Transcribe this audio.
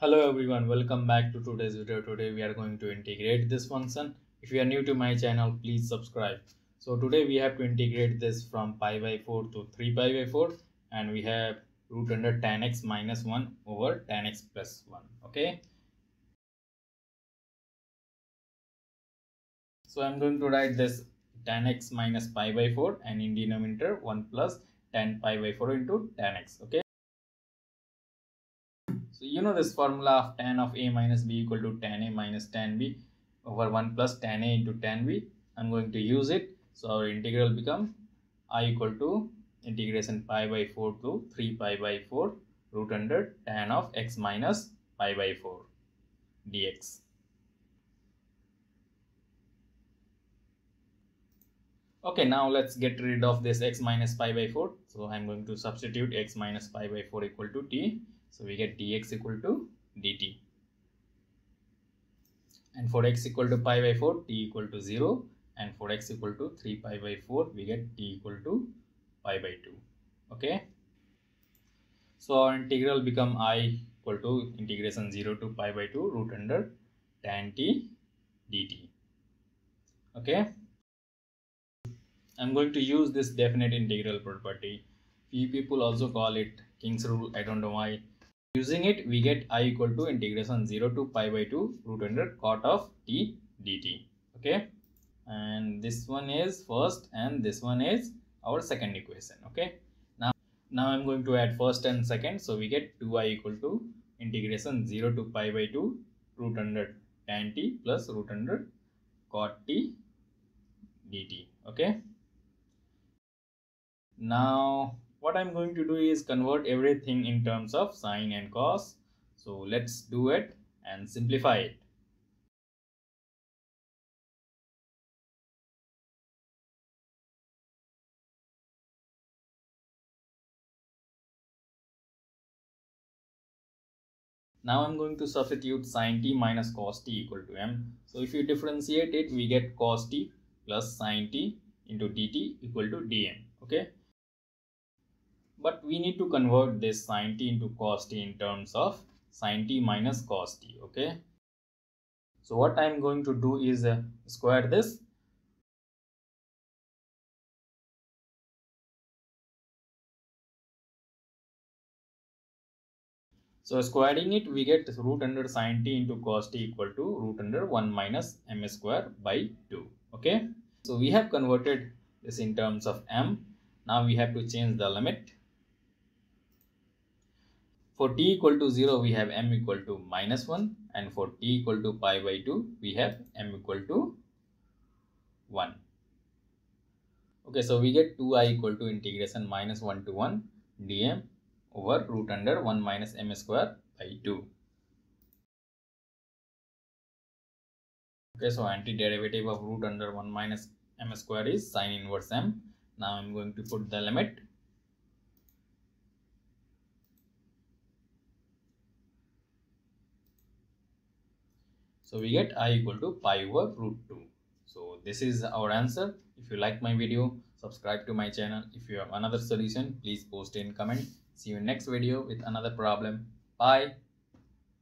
Hello everyone, welcome back to today's video. Today we are going to integrate this function. If you are new to my channel, please subscribe. So today we have to integrate this from pi by 4 to 3 pi by 4 and we have root under tan x minus 1 over tan x plus 1. Okay. So I'm going to write this tan x minus pi by 4 and in denominator 1 plus tan pi by 4 into tan x. Okay. You know this formula of tan of a minus b equal to tan a minus tan b over 1 plus tan a into tan b. I'm going to use it. So our integral become i equal to integration pi by 4 to 3 pi by 4 root under tan of x minus pi by 4 dx. Okay, now let's get rid of this x minus pi by 4. So I'm going to substitute x minus pi by 4 equal to t so we get dx equal to dt. And for x equal to pi by 4, t equal to 0. And for x equal to 3 pi by 4, we get t equal to pi by 2. Okay. So our integral become i equal to integration 0 to pi by 2 root under tan t dt. Okay. I'm going to use this definite integral property. Few people also call it King's rule. I don't know why. Using it, we get i equal to integration 0 to pi by 2 root under cot of t dt. Okay. And this one is first and this one is our second equation. Okay. Now, now I'm going to add first and second. So we get 2i equal to integration 0 to pi by 2 root under tan t plus root under cot t dt. Okay. Now what I'm going to do is convert everything in terms of sine and cos. So let's do it and simplify it. Now I'm going to substitute sine t minus cos t equal to m. So if you differentiate it, we get cos t plus sine t into dt equal to dm. Okay but we need to convert this sine t into cos t in terms of sine t minus cos t okay? So what i'm going to do is uh, square this. So squaring it we get root under sine t into cos t equal to root under 1 minus m square by 2 okay? So we have converted this in terms of m. Now we have to change the limit for t equal to 0, we have m equal to minus 1 and for t equal to pi by 2, we have m equal to 1. Okay, so we get 2i equal to integration minus 1 to 1 dm over root under 1 minus m square by 2. Okay, so antiderivative of root under 1 minus m square is sine inverse m. Now I'm going to put the limit So we get i equal to pi over root 2. So this is our answer. If you like my video, subscribe to my channel. If you have another solution, please post in comment. See you in next video with another problem. Bye.